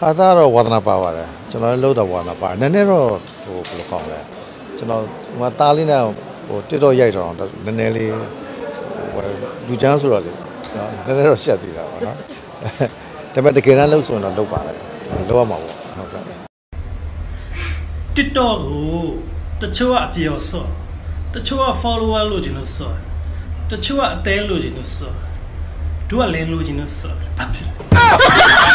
ဟာသားတော့ဝါသနာပါပါတယ်ကျွန်တော်လည်းလှုပ်တော့ဝါသနာပါနည်းနည်းတော့ဟိုဘယ်လိုကောင်းလဲကျွန်တော်ဟိုသားလေးနဲ့ဟိုတစ်တော့ရိုက်တော့နည်းနည်းလေးဟိုလူချမ်းဆိုတော့လေနော်နည်းနည်းတော့ရှက်သေးတာပေါ့နော်ဒါပေမဲ့တကယ်တမ်းလှုပ်ဆိုရင်တော့လှုပ်ပါတယ်လှုပ်ရမှာပေါ့ဟုတ်ကဲ့ TikTok ကိုတချို့ကအပြောဆော့တချို့က follower လို့ကျင်လို့ဆော့တချို့ကအသေးလို့ကျင်လို့ဆော့တို့ကလင်းလို့ကျင်လို့ဆော့ဘာဖြစ်လဲ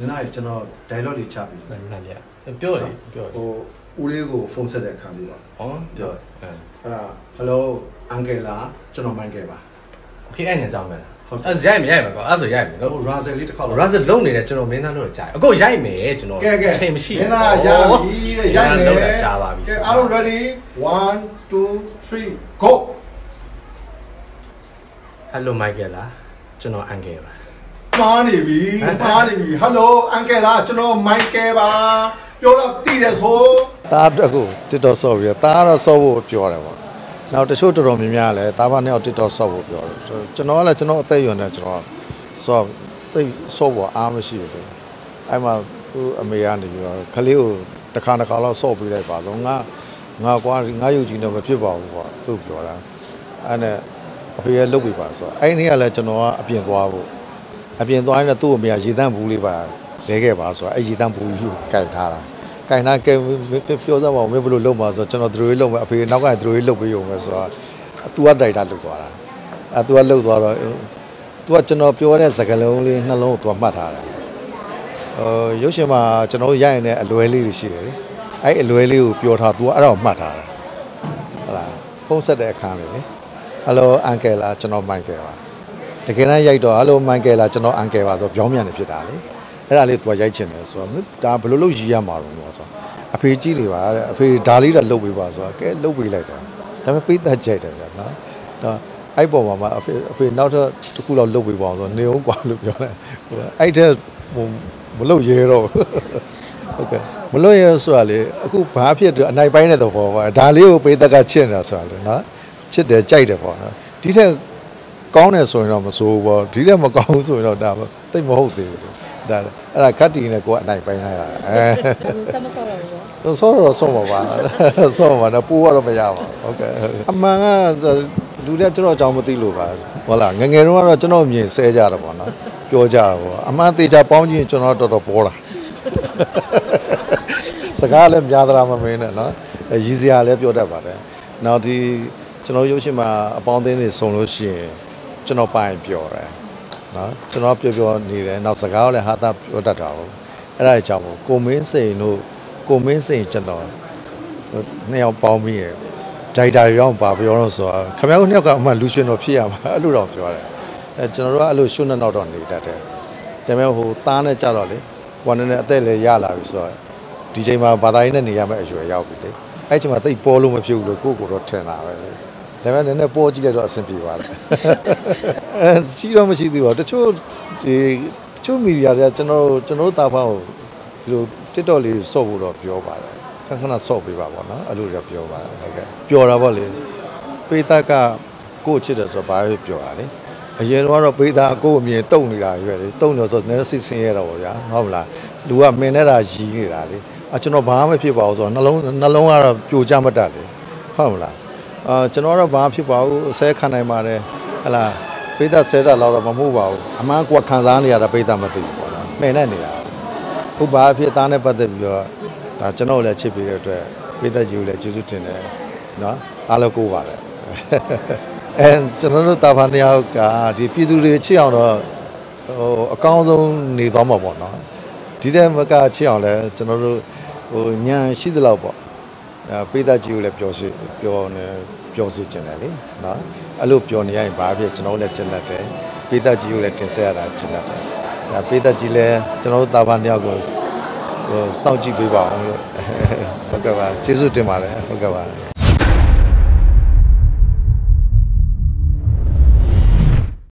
နင်လာကျွန်တော် dialogue တွေချပြီးမှန်ပါဗျာပြောတယ်ပြောတယ်ဟိုဦးလေးကိုဖုန်းဆက်တဲ့အခါမျိုးပါဟောပြောတယ်အဲ့ဒါ hello angela ကျွန်တော် michael ပါ okay အဲ့ငယ်ကြောင်းမယ်ဟုတ်အဲ့ရိုက်မယ်ရိုက်မယ်ကွာအဲ့ဆိုရိုက်မယ်နော်ဟို razel လေးတစ်ခေါက် razel လုံနေတယ်ကျွန်တော်မင်းသားလို့ကြားအခုရိုက်မယ်ကျွန်တော်ချိန်မရှိဘူးမင်းသားရပြီတဲ့ရိုက်မယ်လုံးတာကြားပါပြီအားလုံး ready 1 2 3 go hello michael လားကျွန်တော် angel ပါ ကယ်ပါမားနေပြီဟမ်မားနေပြီ hello uncle လားကျွန်တော်မိုက်ကယ်ပါပြောတော့သိတယ်ဆိုတာအတွက်ကို TikTok ဆော့ပြီးတာကတော့ဆော့ဖို့ပြောတယ်ပေါ့နောက်တချို့တော်တော်များများလည်းတာဘာနဲ့ TikTok ဆော့ဖို့ပြောတယ်ကျွန်တော်ကလည်းကျွန်တော်အသက်အရွယ်နဲ့ကျွန်တော်ဆော့သိဆော့ဖို့အားမရှိဘူးအဲ့မှာသူ့အမေကနေပြီးတော့ခလေးကိုတစ်ခါတစ်ခါတော့ဆော့ပြီးလိုက်ပါတော့ငါငါကွာငါယုတ်ကြီးတော့မဖြစ်ပါဘူးပေါ့သူပြောတာအဲ့နဲ့အဖေကလုတ်ပြပါဆိုတော့အဲ့ဒီနေ့ကလည်းကျွန်တော်ကအပြင်သွားဖို့ အပြင်သွားရင်သူ့အမေကရေတန့်ဘူးလေးပါလဲခဲ့ပါဆိုတာအဲ့ရေတန့်ဘူးကြီးကိုကင်ထားတာကင်ထားကဲပြောစမ်းပါဦးမင်းဘယ်လိုလုပ်မှာဆိုတော့ကျွန်တော်သူတို့ရေးလုပ်မယ်အဖေနောက်ကသူတို့ရေးလုပ်ပေးရုံပဲဆိုတော့သူကဒိုက်တာလုပ်သွားတာအဲသူကလုပ်သွားတော့သူကကျွန်တော်ပြောတဲ့စကားလုံးလေးနှလုံးကိုသူကမှတ်ထားတယ်ဟိုရုပ်ရှင်မှာကျွန်တော်ရရင်လည်းအလွဲလေးတွေရှိတယ်လေအဲ့အလွဲလေးကိုပြောထားသူကအဲ့ဒါကိုမှတ်ထားတာဟုတ်လားဖုန်းဆက်တဲ့အခါလေးလေဟယ်လိုအန်ကယ်လာကျွန်တော်မိုက်ကယ်ပါ တကယ်တမ်းရိုက်တော့ဟယ်လိုမိုက်ကယ်လာကျွန်တော်အန်ကယ်ပါဆိုတော့ပြောင်းပြန်နေဖြစ်တာလေအဲ့ဒါလေးသူကရိုက်ချင်တယ်ဆိုတော့ဒါဘယ်လိုလုပ်ရည်ရမှာတော့ဆိုတော့အဖေကြည့်နေပါတဲ့အဖေဒါလေးတော့လုပ်ပေးပါဆိုတော့ကဲလုပ်ပေးလိုက်တာဒါပေမဲ့ပိတ်သက်ကြိုက်တယ်ဗျာနော်တော့အဲ့ပေါ်မှာမှအဖေအဖေနောက်ထပ်တစ်ခုလောက်လုပ်ပေးပါအောင်ဆိုတော့နေအောင်ကွာလို့ပြောတယ်ဟိုအဲ့တဲ့ဟိုမလုပ်ရဲတော့ဟုတ်ကဲ့မလို့ရဆိုတာလေအခုဘာဖြစ်တော့အနိုင်ပိုင်းတဲ့သဘောပါဒါလေးကိုပိတ်သက်ကချစ်နေတာဆိုတာလေနော်ချစ်တယ်ကြိုက်တယ်ပေါ့နော်ဒီထက် ကောင်းတယ်ဆိုရင်တော့မစိုးဘူးပေါ့ဒီလည်းမကောင်းဘူးဆိုရင်တော့ဒါတိတ်မဟုတ်သေးဘူးဒါအဲ့ဒါကတ်တီနဲ့ကိုယ်အနိုင်ပိုင်းလိုက်တာအဲဆက်မဆော့တော့ဘူးပေါ့ဆောတော့ဆောမှာပါဆောမှာတော့ပူတော့မရပါဘူးဟုတ်ကဲ့အမှန်ကလူတွေကျွန်တော်အကြောင်းမသိလို့ပါဟုတ်လားငငယ်တုန်းကတော့ကျွန်တော်မြင်ဆဲကြတာပေါ့နော်ပြောကြတာပေါ့အမှန်သေးချာပေါင်းကြည့်ရင်ကျွန်တော်တော်တော်ပေါ်တာစကားလည်းများသလားမမင်းနဲ့နော်ရည်စရာလည်းပြောတတ်ပါတယ်နောက်ဒီကျွန်တော်ရုပ်ရှင်မှာအပေါင်းအသင်းတွေစုံလို့ရှိရင် ကျွန်တော်ပိုင်ပြောတယ်နော်ကျွန်တော်ပြောပြောနေတယ်နောက်စကားလည်းဟာတာပြောတတ်တာဟုတ်အဲ့ဒါကြောင့်ကိုမင်းစိန်တို့ကိုမင်းစိန်ကျွန်တော်နှစ်ယောက်ပေါင်းပြီးရဒိုက်တာရောင်းပါပြောတော့ဆိုတော့ခင်ဗျားတို့နှစ်ယောက်ကအမှလူရှင်တော်ဖြစ်ရမှာအဲ့လိုတော့ပြောတယ်အဲကျွန်တော်တို့ကအဲ့လိုရှုနှစ်နောက်တော့နေတတ်တယ်ဒါပေမဲ့ဟိုသားနဲ့ကြတော့လေဟိုနည်းနည်းအသက်လည်းရလာပြီဆိုတော့ဒီချိန်မှာဘာသာရေးနဲ့နေရမယ့်အရွယ်ရောက်ပြီလေအဲ့ချိန်မှာတိတ်ပေါ်လို့မဖြစ်ဘူးလို့ကိုယ့်ကိုယ်တော့ထင်တာပဲလေ ဒါပေမဲ့နည်းနည်းပေါ်ကြည့်လိုက်တော့အဆင်ပြေပါတယ်အဲရှိတော့မရှိသေးပါဘူးတချို့ဒီတချို့မီဒီယာတွေကကျွန်တော်ကျွန်တော်တာဖောက်ဒီလို TikTok လေးဆော့ဖို့တော့ပြောပါတယ်ခဏခဏဆော့ပေးပါပေါ့နော်အဲ့လိုတော့ပြောပါတယ်ဟုတ်ကဲ့ပြောတာပေါ့လေပေတက်ကကိုယ့်ချစ်တယ်ဆိုတော့ဘာပဲပြောတာလေအရင်တော့ပေတာကိုယ့်အမြင်တုံနေတာရွယ်လေတုံနေဆိုတော့နည်းနည်းစစ်စင်းရတော့ဗျာဟုတ်မလားလူကမင်းနဲ့တာရီးနေတာလေအကျွန်တော်ဘာမှမဖြစ်ပါဘူးဆိုတော့နှလုံးနှလုံးကတော့ပြိုကျမတတ်လေဟုတ်မလား အာကျွန်တော်တော့ဘာဖြစ်ပါဘူးအစဲခံနိုင်ပါတယ်ဟလာပိဿဆဲတာတော့မမှုပါဘူးအမှန်ကွာခံစားနေရတာပိဿမသိဘူးပေါ့နော်မှန်နဲ့နေတာဥပ္ပါဖြစ်သားနဲ့ပတ်သက်ပြီးတော့ဒါကျွန်တော်လည်းချစ်ပြီးတဲ့အတွက်ပိဿကြီးကိုလည်းကျေးဇူးတင်တယ်နော်အားလုံးကိုပါတယ်အဲကျွန်တော်တို့တာဖန်တယောက်ကဒီပြည်သူတွေချစ်အောင်တော့ဟိုအကောင်းဆုံးနေသွားမှာပေါ့နော်ဒီတဲ့မကချစ်အောင်လဲကျွန်တော်တို့ဟိုညံရှိသလောက်ပေါ့အဲ ပိဿကြီးကိုလည်းပြောစီပြောနေပြောစီကျင်တယ်လေနော်အဲ့လိုပြောနေရရင်ဘာဖြစ်ကျွန်တော်တို့လည်းကျင်တတ်တယ်ပိဿကြီးကိုလည်းတင်ဆက်ရတာကျင်တတ်တယ်ဒါပိဿကြီးလည်းကျွန်တော်တို့တာဘာတယောက်ကိုဟိုစောင့်ကြည့်ပေးပါအောင်လို့ဟုတ်ကဲ့ပါကျေးဇူးတင်ပါတယ်ဟုတ်ကဲ့ပါ